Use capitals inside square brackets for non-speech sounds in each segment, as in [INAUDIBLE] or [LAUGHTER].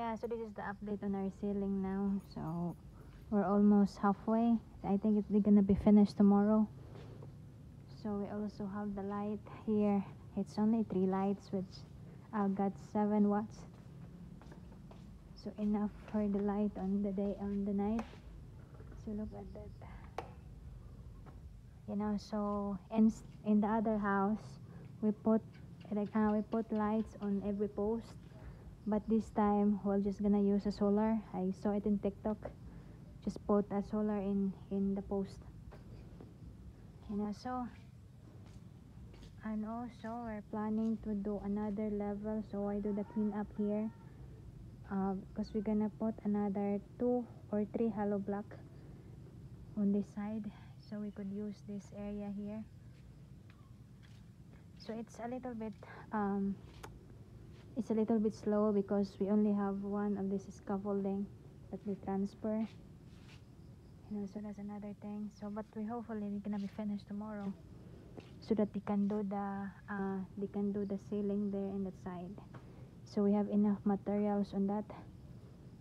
Yeah, so this is the update on our ceiling now. So we're almost halfway. I think it's gonna be finished tomorrow. So we also have the light here. It's only three lights which uh, got seven watts. So enough for the light on the day on the night. So look at that. You know, so in in the other house we put like uh, we put lights on every post but this time we're just gonna use a solar. I saw it in tiktok. Just put a solar in in the post. Know so and also we're planning to do another level. So i do the cleanup here uh, because we're gonna put another two or three hollow block on this side. So we could use this area here. So it's a little bit um, it's a little bit slow because we only have one of this scaffolding that we transfer. You know so that's another thing. So but we hopefully we're gonna be finished tomorrow so that they can do the uh, they can do the ceiling there in that side. So we have enough materials on that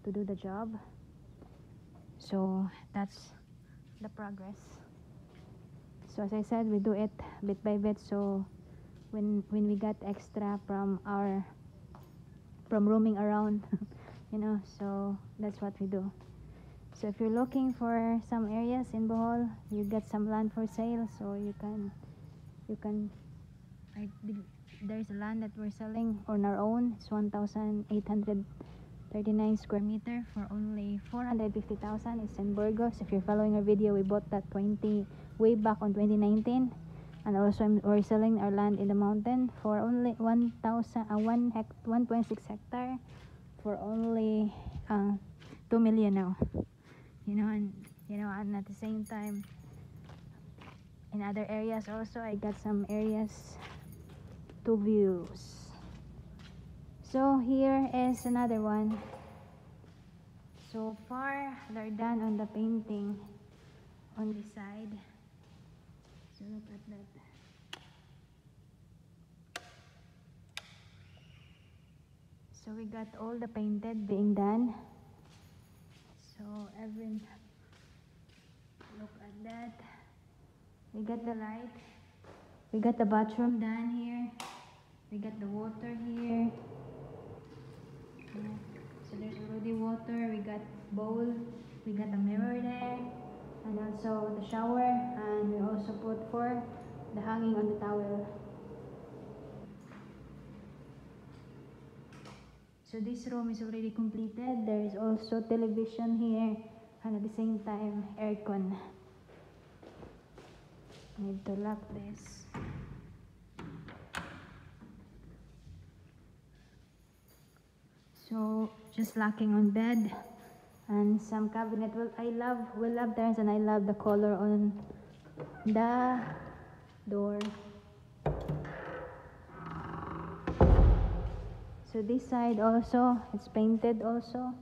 to do the job. So that's the progress. So as I said we do it bit by bit. So when when we got extra from our from roaming around [LAUGHS] you know so that's what we do. So if you're looking for some areas in Bohol you get some land for sale so you can you can I there's a land that we're selling on our own. It's 1839 square meter for only 450,000 it's in Burgos. If you're following our video we bought that 20 way back on 2019 and also we're selling our land in the mountain for only 1,000 uh, 1 hect 1.6 hectare for only uh, 2 million now. You know and you know and at the same time in other areas also I got some areas to views. So here is another one. So far they're done on the painting on the side that. So we got all the painted being done. So every look at that. We got the light. We got the bathroom done here. We got the water here. So there's already water. We got bowl. We got the mirror there and also the shower and we also put for the hanging on the towel. So this room is already completed. There is also television here and at the same time aircon. Need to lock this. So just locking on bed and some cabinet well i love we love terrace and i love the color on the door. So this side also it's painted also.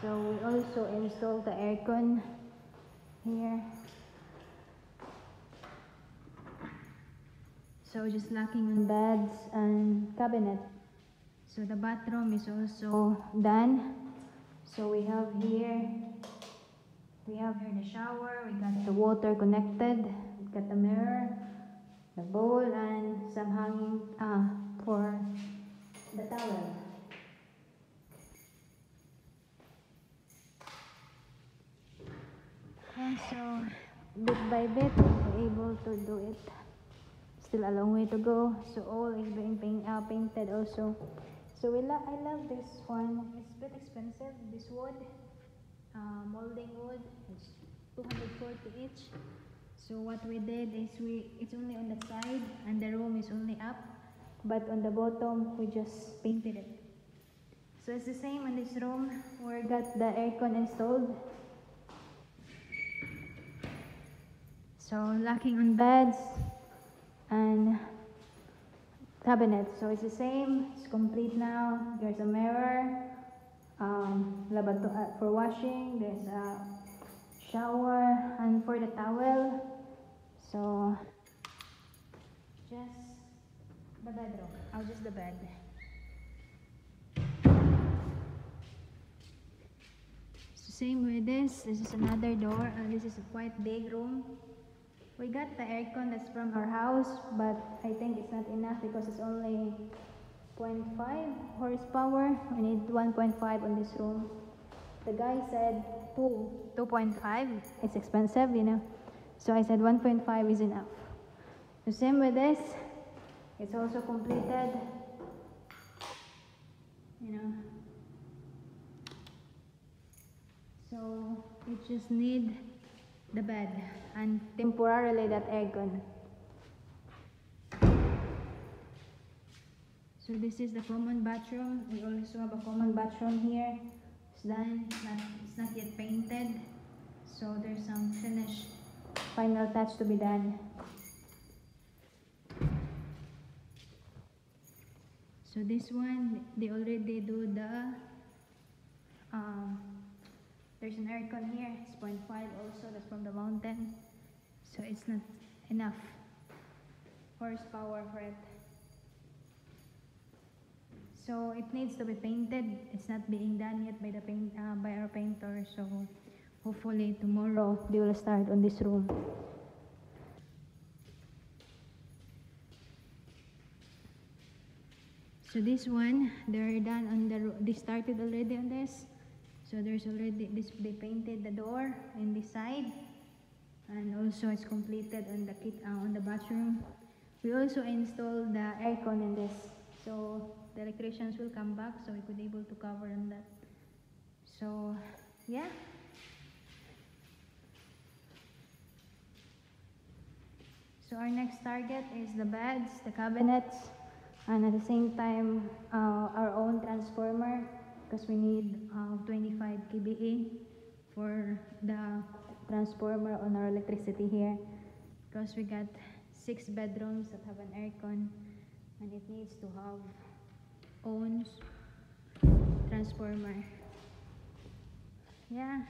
So we also installed the aircon here. So just locking on beds and cabinet so the bathroom is also done. So we have here we have here the shower we got the water connected we got the mirror the bowl and some hanging ah for the towel. And so bit by bit we're able to do it. Still a long way to go. So all is being uh, painted also so we lo I love this one. It's a bit expensive. This wood, uh, molding wood, it's 240 each. So what we did is we, it's only on the side and the room is only up. But on the bottom, we just painted it. So it's the same in this room. We got the aircon installed. So locking on beds and cabinet. So it's the same, it's complete there's a mirror, um, uh, for washing, there's a uh, shower, and for the towel. So, just the bedroom. Oh, just the bed. So same with this. This is another door. and this is a quite big room. We got the aircon that's from our house, but I think it's not enough because it's only 0.5 horsepower. We need 1.5 on this room. The guy said 2, 2.5. It's expensive, you know. So I said 1.5 is enough. The same with this. It's also completed. You know. So it just need the bed and temporarily that aircon. So this is the common bathroom. We also have a common bathroom here. It's done. It's not, it's not yet painted. So there's some finish, final touch to be done. So this one, they already do the, um, there's an aircon here. It's 0.5 also. That's from the mountain. So it's not enough horsepower for it. So it needs to be painted. It's not being done yet by the paint uh, by our painter. So hopefully tomorrow they will start on this room. So this one, they're done on the. They started already on this. So there's already this. They painted the door in this side, and also it's completed on the kit uh, on the bathroom. We also installed the aircon in this, so the electricians will come back, so we could be able to cover on that. So, yeah. So our next target is the beds, the cabinets, and at the same time, uh, our own transformer, because we need uh, 25 kVA for the transformer on our electricity here. Because we got six bedrooms that have an aircon, and it needs to have own transformer. Yeah.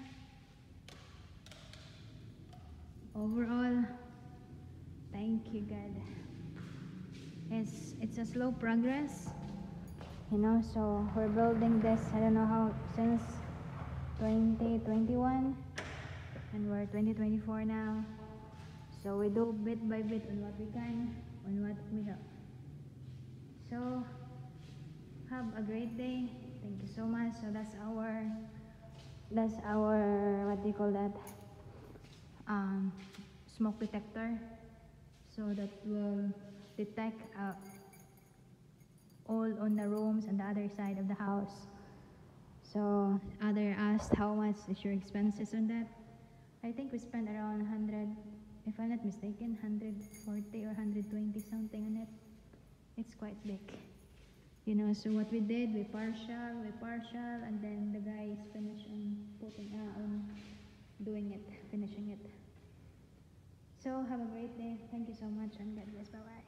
Overall, thank you God. It's it's a slow progress, you know. So we're building this. I don't know how since 2021, and we're 2024 now. So we do bit by bit on what we can, on what we have. So have a great day. Thank you so much. So that's our that's our what do you call that? Um, smoke detector. So that will detect uh, all on the rooms and the other side of the house. So other asked how much is your expenses on that? I think we spent around 100, if I'm not mistaken, 140 or 120 something on it. It's quite big. You know, so what we did, we partial, we partial, and then the guy is finished on putting, uh, on doing it, finishing it. So have a great day. Thank you so much and God bless. Bye bye.